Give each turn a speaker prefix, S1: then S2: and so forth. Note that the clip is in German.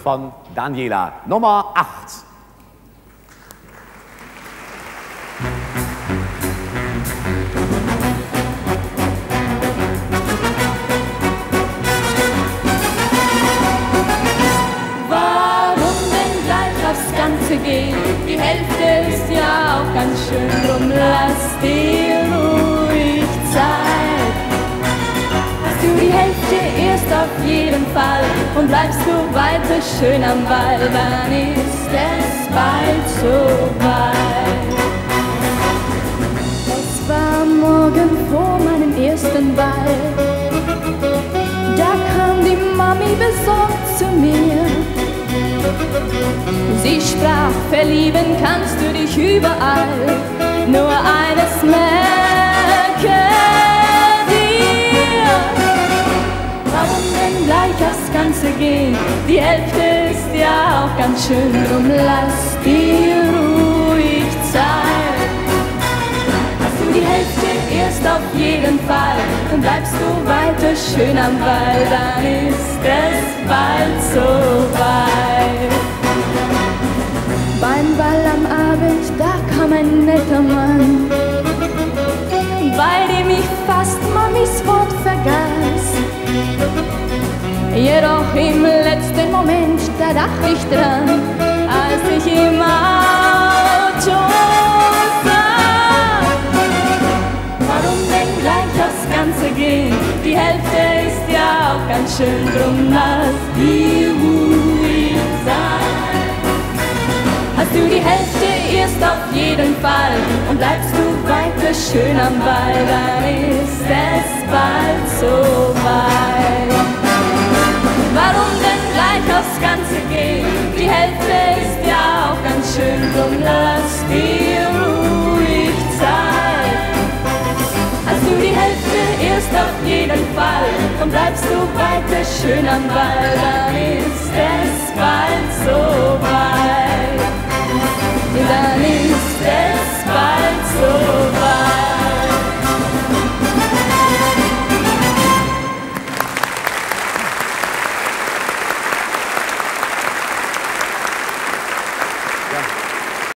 S1: von Daniela, Nummer 8.
S2: Warum denn gleich aufs Ganze gehen? Die Hälfte ist ja auch ganz schön, drum lass dir ruhig Zeit. Hast du die Hälfte erst auf jeden Fall und bleibst du weiter schön am Ball, dann ist es bald so weit. Es war morgen vor meinem ersten Ball. Da kam die Mami besorgt zu mir. Sie sprach, verlieben kannst du dich überall, gleich aufs Ganze gehen? Die Hälfte ist ja auch ganz schön, drum lass dir ruhig Zeit. Hast du die Hälfte erst auf jeden Fall und bleibst du weiter schön am Ball, dann ist es bald so weit. Beim Ball am Abend, da kam ein netter Mann, im letzten Moment, da dachte ich dran, als ich im Auto saß. Warum denn gleich aufs Ganze gehen? Die Hälfte ist ja auch ganz schön, drum lass die ruhig sein. Hast du die Hälfte erst auf jeden Fall und bleibst du weiter schön am Ball, dann ist es bald so lass dir ruhig Zeit. Hast du die Hälfte erst auf jeden Fall und bleibst du weiter schön am Ball, dann ist